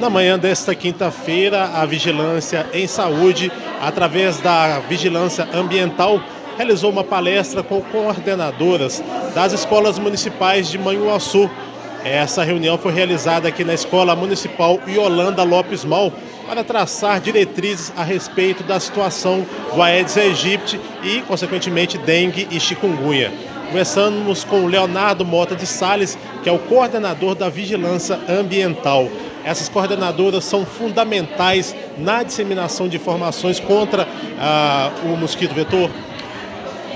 Na manhã desta quinta-feira, a Vigilância em Saúde, através da Vigilância Ambiental, realizou uma palestra com coordenadoras das escolas municipais de Manhuaçu. Essa reunião foi realizada aqui na Escola Municipal Yolanda Lopes Mal para traçar diretrizes a respeito da situação do Aedes aegypti e, consequentemente, dengue e chikungunya. Conversamos com o Leonardo Mota de Sales, que é o coordenador da Vigilância Ambiental. Essas coordenadoras são fundamentais na disseminação de informações contra ah, o mosquito vetor?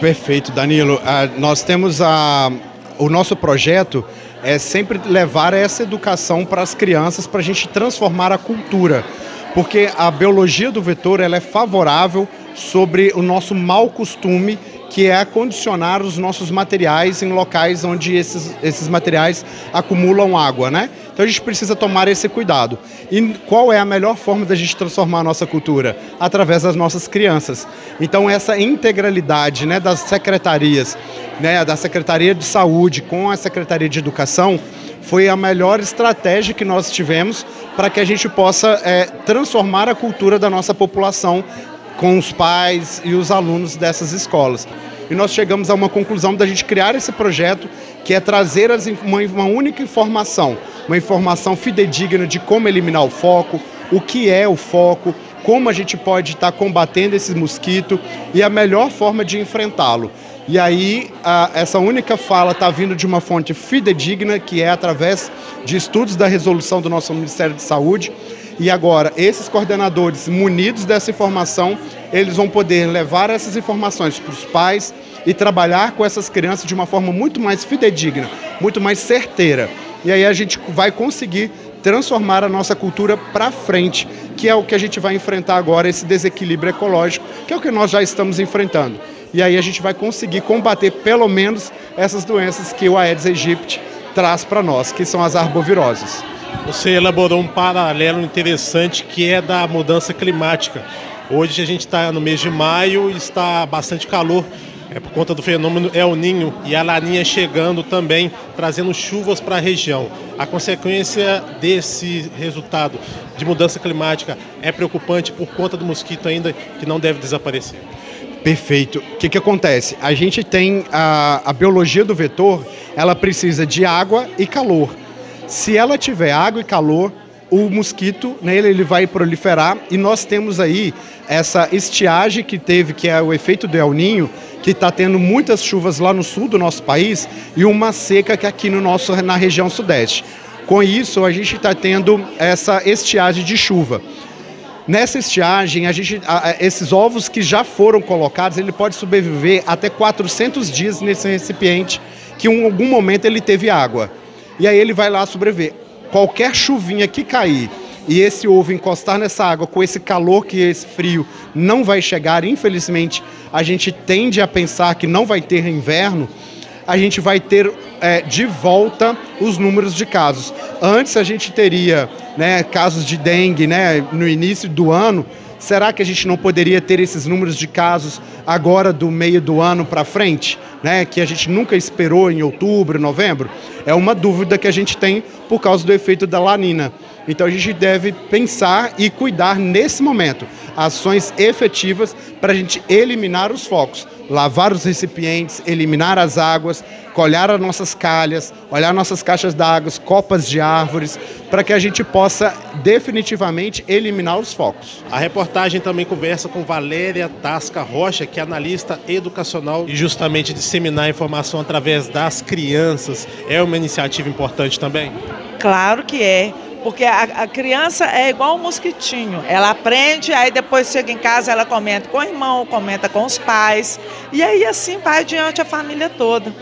Perfeito, Danilo. Ah, nós temos a, o nosso projeto é sempre levar essa educação para as crianças para a gente transformar a cultura, porque a biologia do vetor ela é favorável sobre o nosso mau costume que é acondicionar os nossos materiais em locais onde esses, esses materiais acumulam água, né? Então a gente precisa tomar esse cuidado. E qual é a melhor forma da gente transformar a nossa cultura? Através das nossas crianças. Então essa integralidade né, das secretarias, né, da Secretaria de Saúde com a Secretaria de Educação, foi a melhor estratégia que nós tivemos para que a gente possa é, transformar a cultura da nossa população com os pais e os alunos dessas escolas. E nós chegamos a uma conclusão da gente criar esse projeto que é trazer as, uma, uma única informação, uma informação fidedigna de como eliminar o foco, o que é o foco, como a gente pode estar combatendo esse mosquito e a melhor forma de enfrentá-lo. E aí, a, essa única fala está vindo de uma fonte fidedigna, que é através de estudos da resolução do nosso Ministério de Saúde, e agora, esses coordenadores munidos dessa informação, eles vão poder levar essas informações para os pais e trabalhar com essas crianças de uma forma muito mais fidedigna, muito mais certeira. E aí a gente vai conseguir transformar a nossa cultura para frente, que é o que a gente vai enfrentar agora, esse desequilíbrio ecológico, que é o que nós já estamos enfrentando. E aí a gente vai conseguir combater pelo menos essas doenças que o Aedes aegypti traz para nós, que são as arboviroses. Você elaborou um paralelo interessante que é da mudança climática. Hoje a gente está no mês de maio e está bastante calor é por conta do fenômeno El Ninho e a Laninha chegando também, trazendo chuvas para a região. A consequência desse resultado de mudança climática é preocupante por conta do mosquito ainda que não deve desaparecer. Perfeito. O que, que acontece? A gente tem a, a biologia do vetor, ela precisa de água e calor. Se ela tiver água e calor, o mosquito nele ele vai proliferar e nós temos aí essa estiagem que teve, que é o efeito do El Ninho, que está tendo muitas chuvas lá no sul do nosso país e uma seca que aqui no nosso, na região sudeste. Com isso, a gente está tendo essa estiagem de chuva. Nessa estiagem, a gente, a, esses ovos que já foram colocados, ele pode sobreviver até 400 dias nesse recipiente que em algum momento ele teve água e aí ele vai lá sobreviver. Qualquer chuvinha que cair e esse ovo encostar nessa água com esse calor que esse frio não vai chegar, infelizmente a gente tende a pensar que não vai ter inverno, a gente vai ter é, de volta os números de casos. Antes a gente teria né, casos de dengue né, no início do ano, Será que a gente não poderia ter esses números de casos agora do meio do ano para frente, né? Que a gente nunca esperou em outubro, novembro? É uma dúvida que a gente tem por causa do efeito da lanina. Então a gente deve pensar e cuidar nesse momento ações efetivas para a gente eliminar os focos, lavar os recipientes, eliminar as águas, colher as nossas calhas, olhar nossas caixas d'água, copas de árvores, para que a gente possa definitivamente eliminar os focos. A reportagem também conversa com Valéria Tasca Rocha, que é analista educacional e justamente disseminar informação através das crianças é uma iniciativa importante também? Claro que é. Porque a, a, criança é igual um mosquitinho. Ela aprende, aí depois chega em casa, ela comenta com o irmão, comenta com os pais. E aí assim vai adiante a família toda.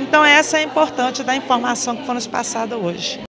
Então essa é a importância da informação que foi nos passada hoje.